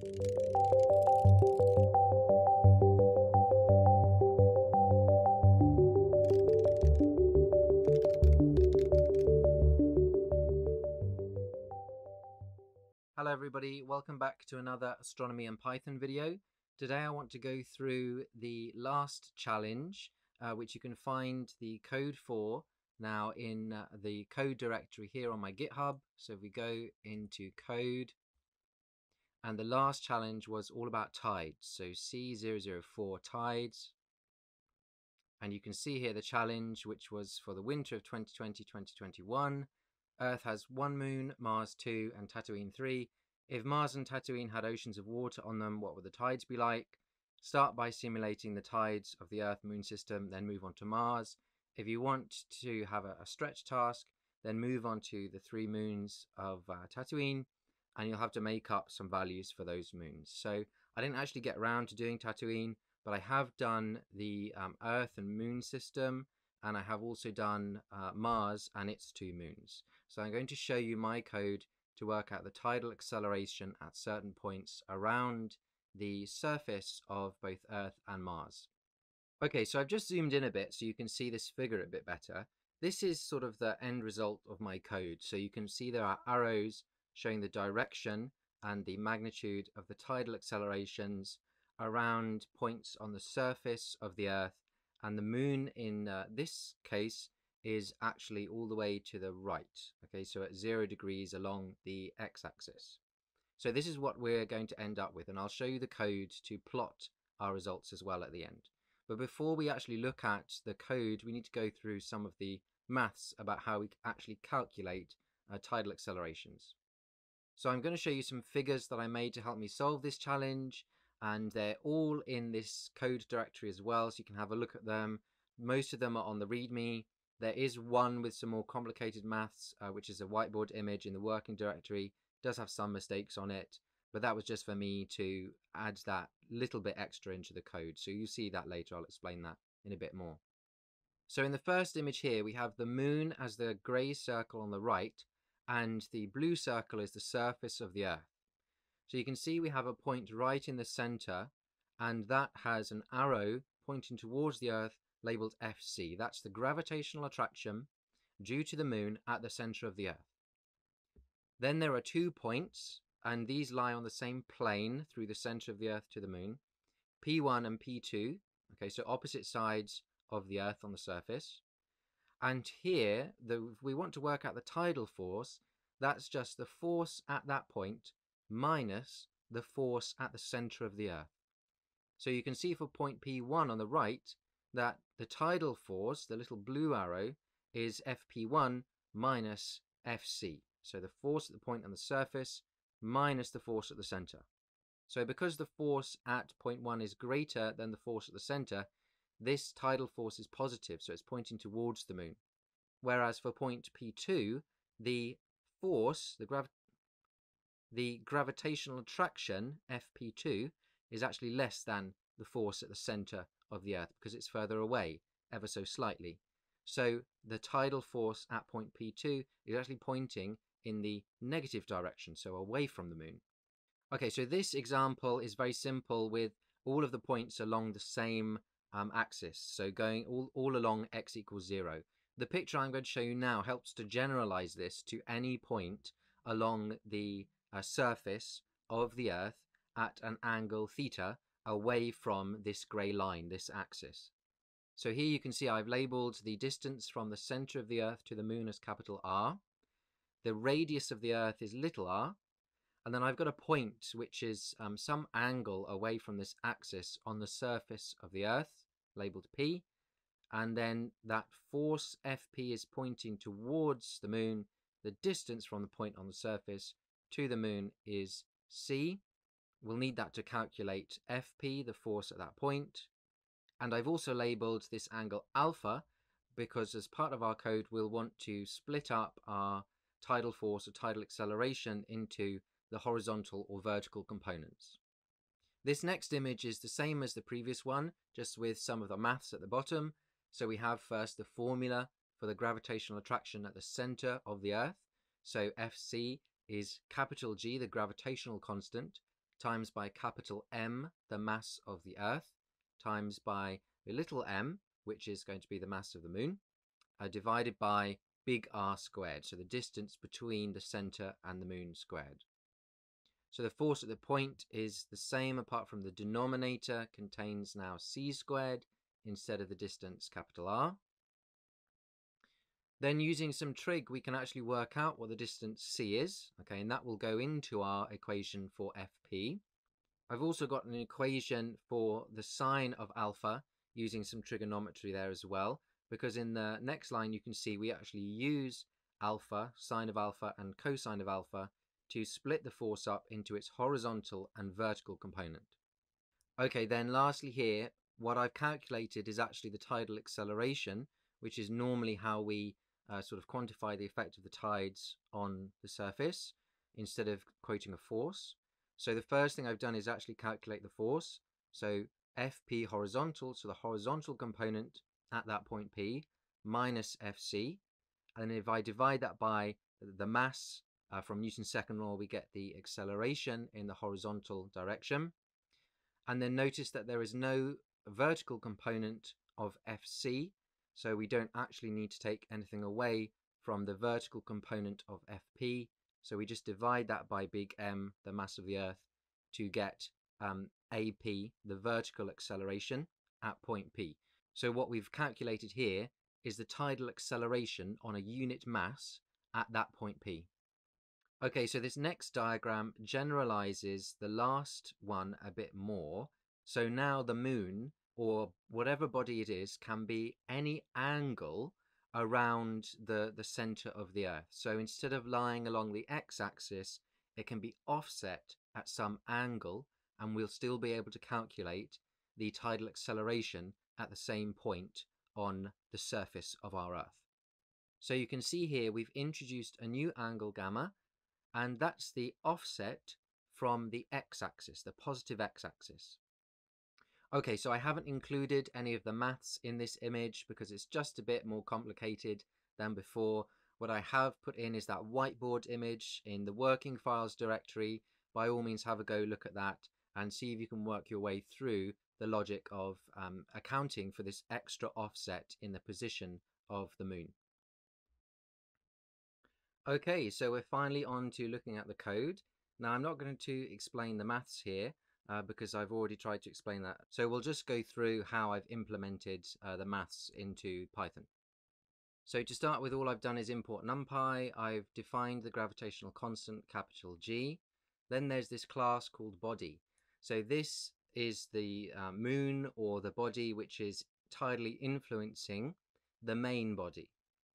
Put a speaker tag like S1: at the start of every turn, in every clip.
S1: Hello everybody, welcome back to another Astronomy and Python video. Today I want to go through the last challenge, uh, which you can find the code for now in uh, the code directory here on my GitHub. So if we go into code, and the last challenge was all about tides, so C004 tides. And you can see here the challenge, which was for the winter of 2020-2021. Earth has one moon, Mars two, and Tatooine three. If Mars and Tatooine had oceans of water on them, what would the tides be like? Start by simulating the tides of the Earth moon system, then move on to Mars. If you want to have a, a stretch task, then move on to the three moons of uh, Tatooine, and you'll have to make up some values for those moons. So I didn't actually get around to doing Tatooine, but I have done the um, Earth and moon system, and I have also done uh, Mars and its two moons. So I'm going to show you my code to work out the tidal acceleration at certain points around the surface of both Earth and Mars. Okay, so I've just zoomed in a bit so you can see this figure a bit better. This is sort of the end result of my code. So you can see there are arrows showing the direction and the magnitude of the tidal accelerations around points on the surface of the Earth. And the moon in uh, this case is actually all the way to the right. Okay, so at zero degrees along the x-axis. So this is what we're going to end up with, and I'll show you the code to plot our results as well at the end. But before we actually look at the code, we need to go through some of the maths about how we actually calculate uh, tidal accelerations. So I'm going to show you some figures that I made to help me solve this challenge, and they're all in this code directory as well, so you can have a look at them. Most of them are on the README, there is one with some more complicated maths, uh, which is a whiteboard image in the working directory. It does have some mistakes on it, but that was just for me to add that little bit extra into the code. So you see that later. I'll explain that in a bit more. So in the first image here, we have the moon as the grey circle on the right, and the blue circle is the surface of the Earth. So you can see we have a point right in the center, and that has an arrow pointing towards the Earth labeled FC. That's the gravitational attraction due to the moon at the center of the Earth. Then there are two points, and these lie on the same plane through the center of the Earth to the moon, P1 and P2. Okay, so opposite sides of the Earth on the surface. And here, the, if we want to work out the tidal force, that's just the force at that point minus the force at the center of the Earth. So you can see for point P1 on the right, that the tidal force, the little blue arrow, is Fp1 minus Fc. So the force at the point on the surface minus the force at the center. So because the force at point 1 is greater than the force at the center, this tidal force is positive, so it's pointing towards the moon. Whereas for point P2, the force, the, grav the gravitational attraction, Fp2, is actually less than the force at the center of the Earth because it's further away, ever so slightly. So the tidal force at point P2 is actually pointing in the negative direction, so away from the moon. Okay, so this example is very simple with all of the points along the same um, axis, so going all, all along x equals 0. The picture I'm going to show you now helps to generalize this to any point along the uh, surface of the Earth at an angle theta away from this grey line, this axis. So here you can see I've labelled the distance from the centre of the Earth to the Moon as capital R. The radius of the Earth is little r. And then I've got a point which is um, some angle away from this axis on the surface of the Earth, labelled P. And then that force Fp is pointing towards the Moon. The distance from the point on the surface to the Moon is c. We'll need that to calculate Fp, the force at that point. And I've also labeled this angle alpha because as part of our code, we'll want to split up our tidal force or tidal acceleration into the horizontal or vertical components. This next image is the same as the previous one, just with some of the maths at the bottom. So we have first the formula for the gravitational attraction at the center of the Earth. So Fc is capital G, the gravitational constant, times by capital M, the mass of the Earth, times by little m, which is going to be the mass of the moon, uh, divided by big R squared, so the distance between the center and the moon squared. So the force at the point is the same apart from the denominator contains now c squared instead of the distance capital R. Then using some trig, we can actually work out what the distance c is, okay, and that will go into our equation for fp. I've also got an equation for the sine of alpha using some trigonometry there as well, because in the next line you can see we actually use alpha, sine of alpha and cosine of alpha to split the force up into its horizontal and vertical component. Okay, then lastly here, what I've calculated is actually the tidal acceleration, which is normally how we uh, sort of quantify the effect of the tides on the surface instead of quoting a force. So the first thing I've done is actually calculate the force. So Fp horizontal, so the horizontal component at that point P, minus Fc. And if I divide that by the mass uh, from Newton's second law, we get the acceleration in the horizontal direction. And then notice that there is no vertical component of Fc, so we don't actually need to take anything away from the vertical component of Fp. So we just divide that by big M, the mass of the Earth, to get um, AP, the vertical acceleration at point P. So what we've calculated here is the tidal acceleration on a unit mass at that point P. Okay, so this next diagram generalizes the last one a bit more. So now the moon or whatever body it is can be any angle around the, the center of the earth. So instead of lying along the x-axis, it can be offset at some angle and we'll still be able to calculate the tidal acceleration at the same point on the surface of our earth. So you can see here we've introduced a new angle gamma and that's the offset from the x-axis, the positive x-axis. Okay, so I haven't included any of the maths in this image because it's just a bit more complicated than before. What I have put in is that whiteboard image in the working files directory. By all means, have a go look at that and see if you can work your way through the logic of um, accounting for this extra offset in the position of the moon. Okay, so we're finally on to looking at the code. Now, I'm not going to explain the maths here uh, because I've already tried to explain that. So we'll just go through how I've implemented uh, the maths into Python. So to start with, all I've done is import NumPy. I've defined the gravitational constant, capital G. Then there's this class called body. So this is the uh, moon or the body which is tidally influencing the main body.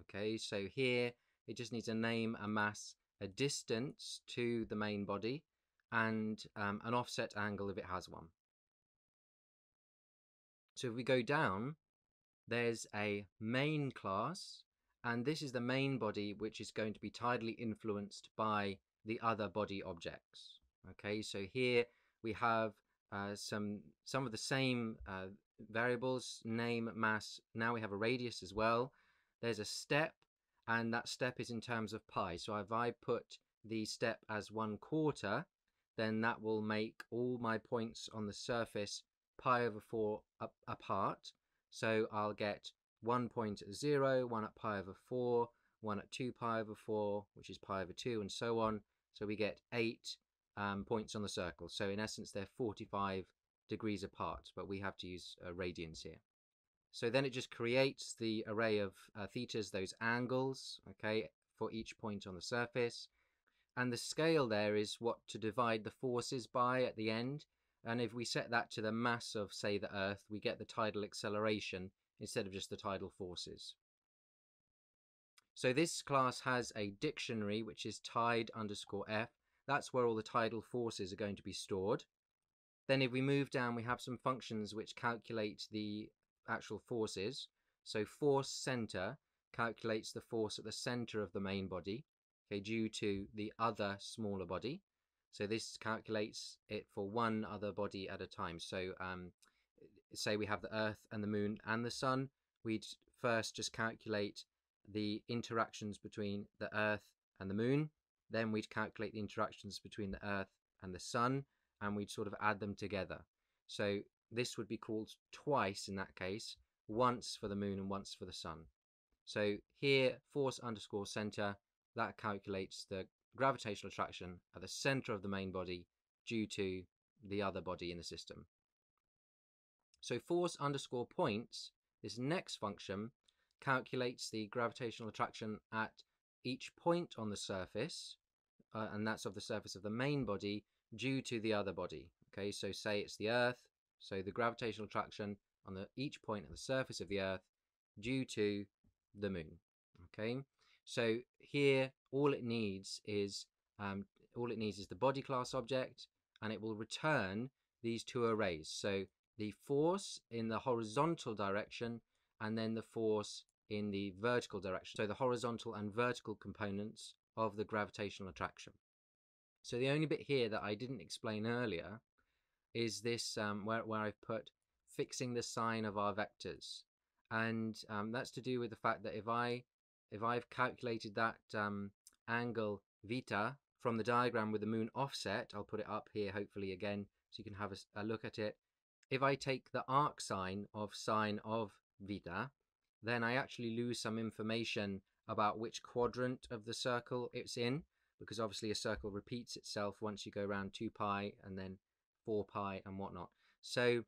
S1: Okay, so here it just needs a name, a mass, a distance to the main body, and um, an offset angle if it has one. So if we go down, there's a main class, and this is the main body which is going to be tidally influenced by the other body objects. Okay, so here we have uh, some some of the same uh, variables, name, mass. Now we have a radius as well. There's a step, and that step is in terms of pi. So if I put the step as one quarter, then that will make all my points on the surface pi over 4 up, apart. So I'll get one point at 0, one at pi over 4, one at 2 pi over 4, which is pi over 2, and so on. So we get 8 um, points on the circle. So in essence, they're 45 degrees apart, but we have to use uh, radians here. So then it just creates the array of uh, thetas, those angles, okay, for each point on the surface. And the scale there is what to divide the forces by at the end. And if we set that to the mass of say the earth we get the tidal acceleration instead of just the tidal forces. So this class has a dictionary which is tide underscore f. That's where all the tidal forces are going to be stored. Then if we move down we have some functions which calculate the actual forces so force center calculates the force at the center of the main body okay, due to the other smaller body. So this calculates it for one other body at a time. So um, say we have the Earth and the Moon and the Sun, we'd first just calculate the interactions between the Earth and the Moon. Then we'd calculate the interactions between the Earth and the Sun. and we'd sort of add them together. So this would be called twice in that case, once for the moon and once for the sun. So here, force underscore center, that calculates the gravitational attraction at the center of the main body due to the other body in the system. So force underscore points, this next function, calculates the gravitational attraction at each point on the surface, uh, and that's of the surface of the main body due to the other body. Okay, so say it's the Earth, so the gravitational attraction on the, each point of the surface of the Earth due to the Moon. Okay, so here all it needs is um, all it needs is the body class object, and it will return these two arrays. So the force in the horizontal direction, and then the force in the vertical direction. So the horizontal and vertical components of the gravitational attraction. So the only bit here that I didn't explain earlier is this um, where, where I've put fixing the sign of our vectors. And um, that's to do with the fact that if I if I've calculated that um, angle vita from the diagram with the moon offset, I'll put it up here hopefully again so you can have a, a look at it. If I take the arc sine of sine of vita, then I actually lose some information about which quadrant of the circle it's in, because obviously a circle repeats itself once you go around 2 pi and then 4 pi and whatnot. So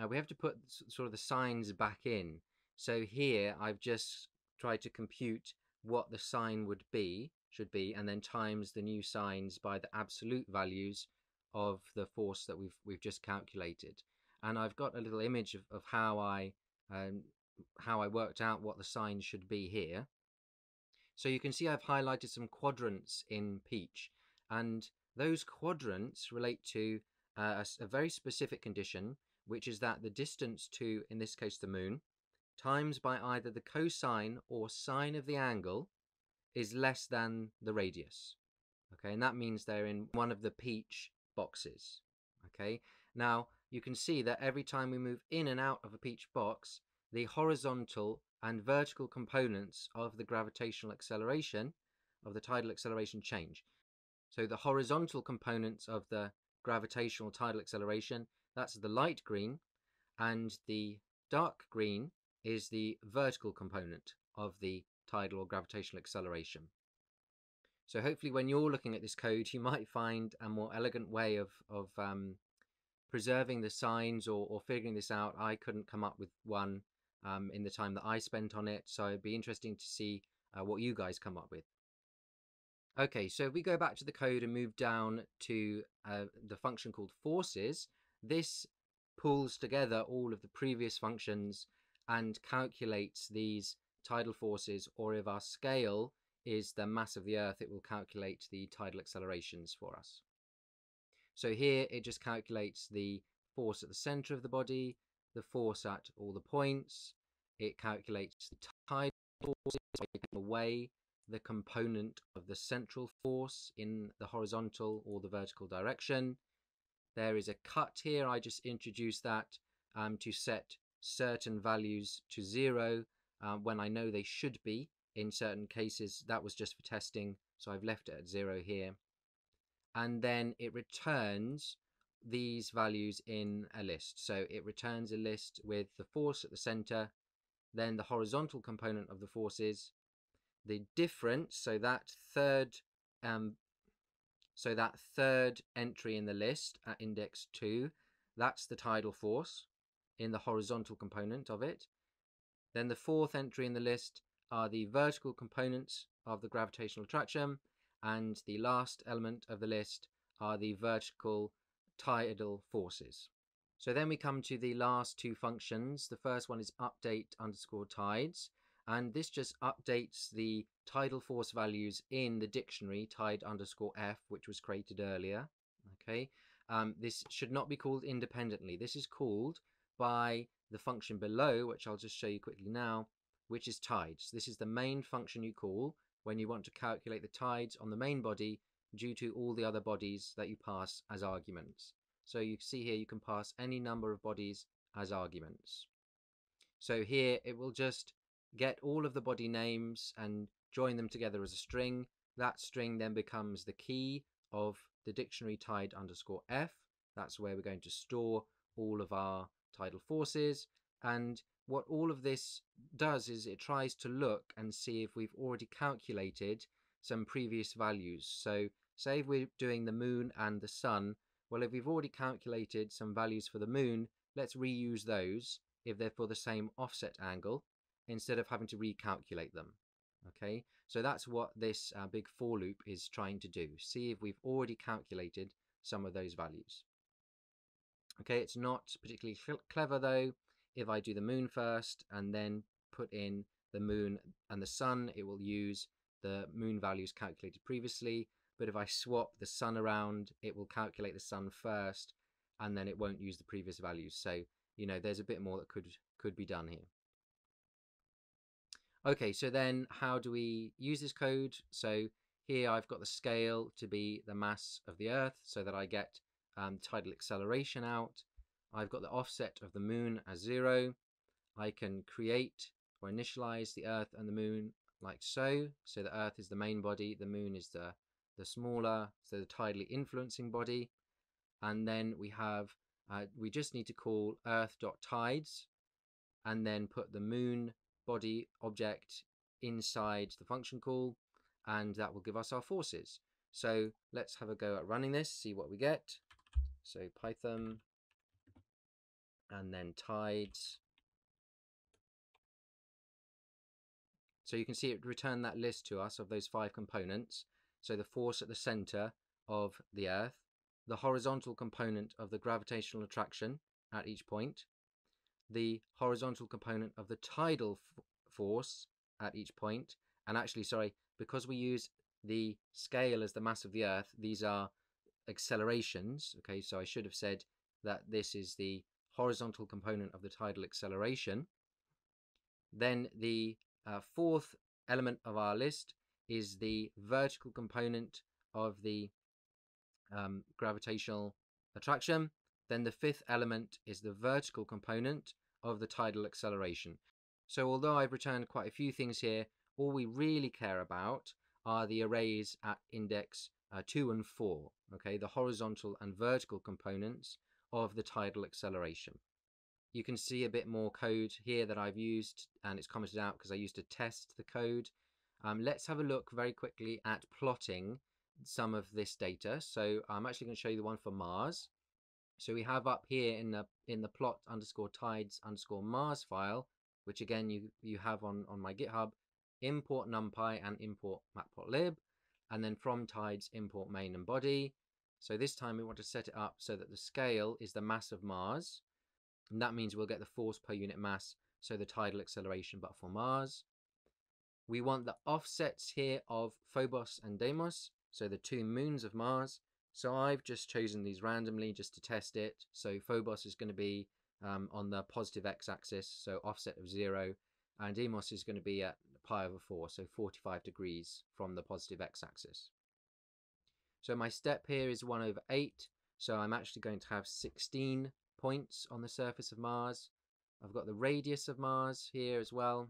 S1: uh, we have to put sort of the signs back in. So here I've just tried to compute what the sign would be, should be, and then times the new signs by the absolute values of the force that we've we've just calculated. And I've got a little image of, of how I um, how I worked out what the sign should be here. So you can see I've highlighted some quadrants in Peach, and those quadrants relate to uh, a, a very specific condition, which is that the distance to, in this case, the moon, times by either the cosine or sine of the angle is less than the radius. Okay, and that means they're in one of the peach boxes. Okay, now you can see that every time we move in and out of a peach box, the horizontal and vertical components of the gravitational acceleration of the tidal acceleration change. So the horizontal components of the gravitational tidal acceleration, that's the light green, and the dark green is the vertical component of the tidal or gravitational acceleration. So hopefully when you're looking at this code, you might find a more elegant way of, of um, preserving the signs or, or figuring this out. I couldn't come up with one um, in the time that I spent on it. So it'd be interesting to see uh, what you guys come up with. Okay, so if we go back to the code and move down to uh, the function called forces, this pulls together all of the previous functions and calculates these tidal forces, or if our scale is the mass of the Earth, it will calculate the tidal accelerations for us. So here it just calculates the force at the center of the body, the force at all the points. It calculates the tidal forces away the component of the central force in the horizontal or the vertical direction. There is a cut here. I just introduced that um, to set certain values to zero um, when I know they should be. In certain cases, that was just for testing, so I've left it at zero here. And then it returns these values in a list. So it returns a list with the force at the center, then the horizontal component of the forces, the difference, so that third um, so that third entry in the list at index 2, that's the tidal force in the horizontal component of it. Then the fourth entry in the list are the vertical components of the gravitational attraction, and the last element of the list are the vertical tidal forces. So then we come to the last two functions. The first one is update underscore tides, and this just updates the tidal force values in the dictionary tide underscore f, which was created earlier. Okay, um, this should not be called independently. This is called by the function below, which I'll just show you quickly now, which is tides. This is the main function you call when you want to calculate the tides on the main body due to all the other bodies that you pass as arguments. So you see here you can pass any number of bodies as arguments. So here it will just get all of the body names and join them together as a string. That string then becomes the key of the dictionary tide underscore f. That's where we're going to store all of our tidal forces. And what all of this does is it tries to look and see if we've already calculated some previous values. So say if we're doing the moon and the sun, well, if we've already calculated some values for the moon, let's reuse those if they're for the same offset angle instead of having to recalculate them. Okay, so that's what this uh, big for loop is trying to do. See if we've already calculated some of those values. Okay, it's not particularly clever though. If I do the moon first and then put in the moon and the sun, it will use the moon values calculated previously. But if I swap the sun around, it will calculate the sun first and then it won't use the previous values. So, you know, there's a bit more that could could be done here. Okay, so then how do we use this code? So here I've got the scale to be the mass of the Earth so that I get um, tidal acceleration out. I've got the offset of the moon as zero. I can create or initialize the Earth and the moon like so. So the Earth is the main body, the moon is the, the smaller, so the tidally influencing body. And then we have, uh, we just need to call earth.tides and then put the moon body object inside the function call and that will give us our forces. So let's have a go at running this, see what we get. So Python and then tides. So you can see it returned that list to us of those five components. So the force at the center of the Earth, the horizontal component of the gravitational attraction at each point, the horizontal component of the tidal force at each point. And actually, sorry, because we use the scale as the mass of the Earth, these are accelerations. Okay, so I should have said that this is the horizontal component of the tidal acceleration. Then the uh, fourth element of our list is the vertical component of the um, gravitational attraction. Then the fifth element is the vertical component of the tidal acceleration. So although I've returned quite a few things here, all we really care about are the arrays at index uh, 2 and 4, okay, the horizontal and vertical components of the tidal acceleration. You can see a bit more code here that I've used and it's commented out because I used to test the code. Um, let's have a look very quickly at plotting some of this data. So I'm actually going to show you the one for Mars. So we have up here in the in the plot underscore tides underscore Mars file, which again you you have on on my GitHub, import NumPy and import matplotlib, and then from tides import main and body. So this time we want to set it up so that the scale is the mass of Mars, and that means we'll get the force per unit mass, so the tidal acceleration, but for Mars. We want the offsets here of Phobos and Deimos, so the two moons of Mars, so I've just chosen these randomly just to test it. So Phobos is going to be um, on the positive x-axis, so offset of 0, and Deimos is going to be at pi over 4, so 45 degrees from the positive x-axis. So my step here is 1 over 8, so I'm actually going to have 16 points on the surface of Mars. I've got the radius of Mars here as well,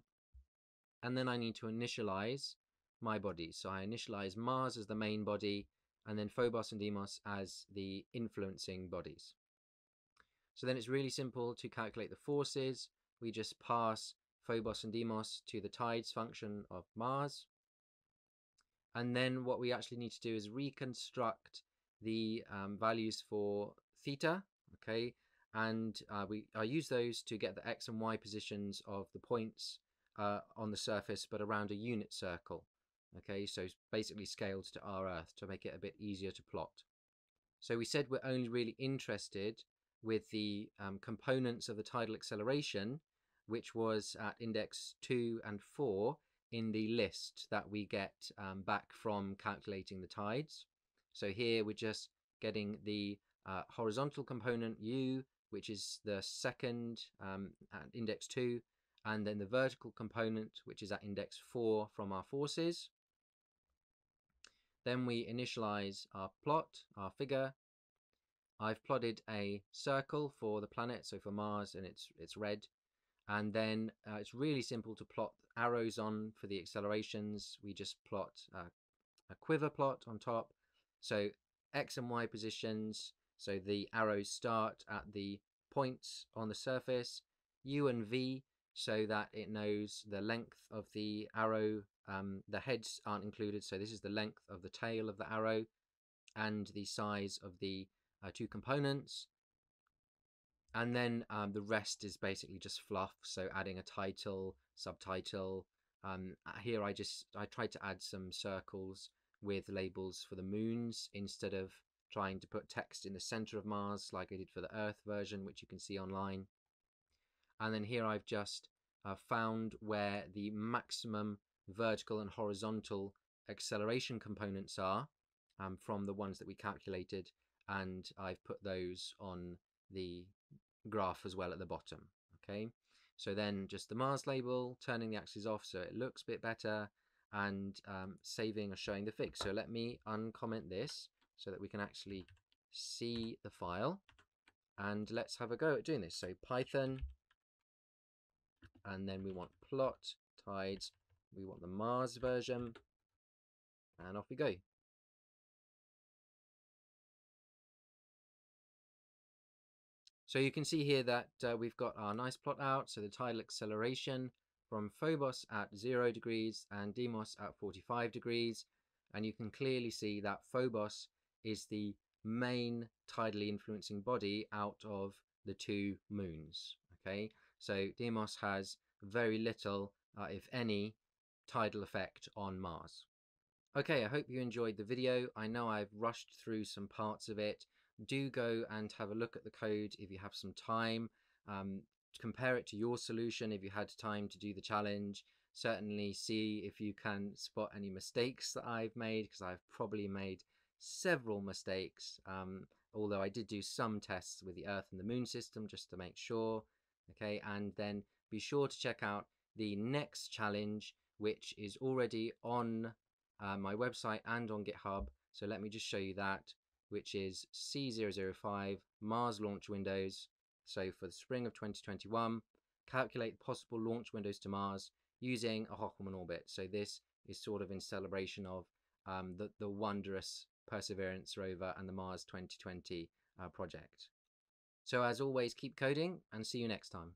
S1: and then I need to initialize my body. So I initialize Mars as the main body, and then Phobos and Deimos as the influencing bodies. So then it's really simple to calculate the forces. We just pass Phobos and Deimos to the tides function of Mars. And then what we actually need to do is reconstruct the um, values for theta, okay? And uh, we I use those to get the x and y positions of the points uh, on the surface, but around a unit circle. Okay, so it's basically scaled to our Earth to make it a bit easier to plot. So we said we're only really interested with the um, components of the tidal acceleration, which was at index 2 and 4 in the list that we get um, back from calculating the tides. So here we're just getting the uh, horizontal component u, which is the second um, at index 2, and then the vertical component, which is at index 4 from our forces. Then we initialize our plot, our figure. I've plotted a circle for the planet, so for Mars, and it's it's red. And then uh, it's really simple to plot arrows on for the accelerations. We just plot uh, a quiver plot on top. So x and y positions. So the arrows start at the points on the surface, U and V, so that it knows the length of the arrow. Um, the heads aren't included, so this is the length of the tail of the arrow and the size of the uh, two components. And then um, the rest is basically just fluff, so adding a title, subtitle. Um, here I just I tried to add some circles with labels for the moons instead of trying to put text in the center of Mars like I did for the Earth version, which you can see online. And then here I've just uh, found where the maximum vertical and horizontal acceleration components are um, from the ones that we calculated and I've put those on the graph as well at the bottom okay? So then just the Mars label turning the axis off so it looks a bit better and um, saving or showing the fix. So let me uncomment this so that we can actually see the file and let's have a go at doing this. So Python and then we want plot tides we want the Mars version and off we go So you can see here that uh, we've got our nice plot out. So the tidal acceleration from Phobos at 0 degrees and Deimos at 45 degrees. And you can clearly see that Phobos is the main tidally influencing body out of the two moons. Okay, so Deimos has very little, uh, if any, tidal effect on Mars. Okay, I hope you enjoyed the video. I know I've rushed through some parts of it do go and have a look at the code if you have some time. Um, compare it to your solution if you had time to do the challenge. Certainly see if you can spot any mistakes that I've made because I've probably made several mistakes. Um, although I did do some tests with the Earth and the Moon system just to make sure. Okay, and then be sure to check out the next challenge, which is already on uh, my website and on GitHub. So let me just show you that which is C005 Mars launch windows. So for the spring of 2021, calculate possible launch windows to Mars using a Hohmann orbit. So this is sort of in celebration of um, the, the wondrous Perseverance rover and the Mars 2020 uh, project. So as always, keep coding and see you next time.